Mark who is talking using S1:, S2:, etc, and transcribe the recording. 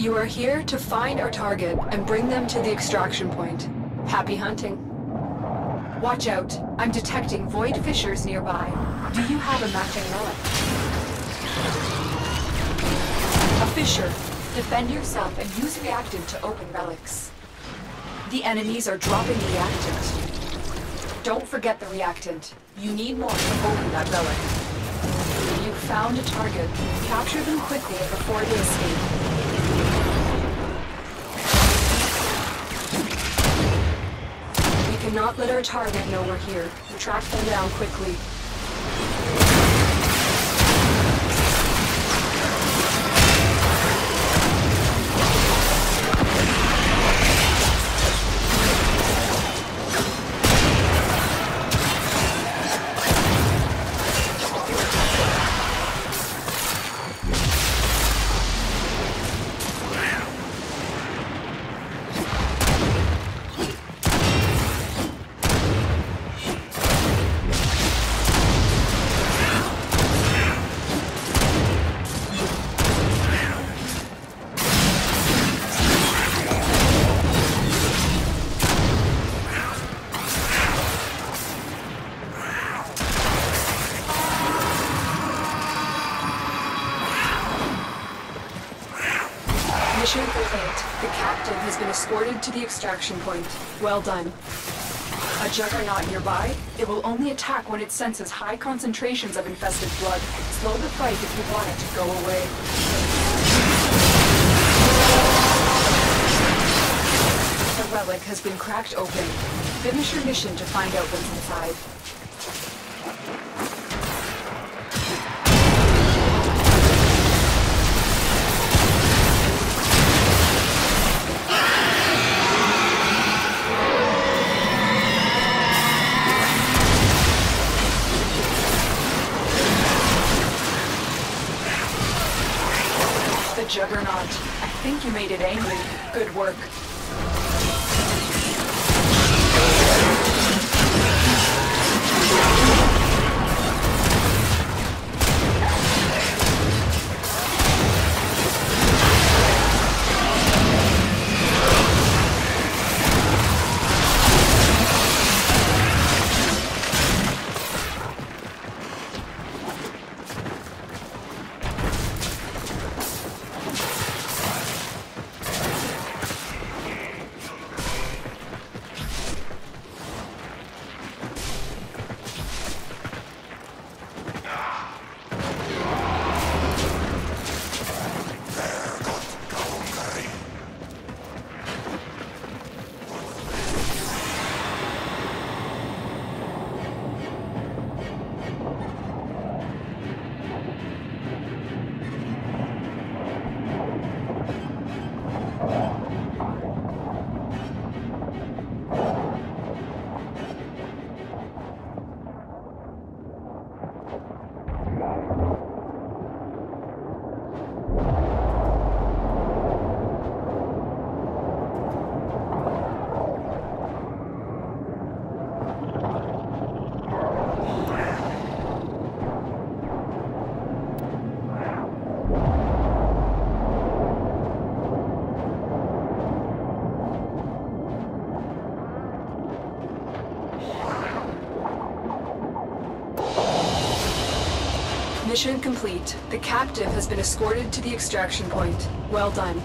S1: You are here to find our target and bring them to the extraction point. Happy hunting. Watch out. I'm detecting void fissures nearby. Do you have a matching relic? A fissure. Defend yourself and use reactant to open relics. The enemies are dropping reactant. Don't forget the reactant. You need more to open that relic. You found a target. Capture them quickly before they escape. We not let our target know we're here. Track them down quickly. Mission complete. The captain has been escorted to the extraction point. Well done. A juggernaut nearby? It will only attack when it senses high concentrations of infested blood. Slow the fight if you want it to go away. The relic has been cracked open. Finish your mission to find out what's inside. Juggernaut. I think you made it angry. Good work. Mission complete. The captive has been escorted to the extraction point. Well done.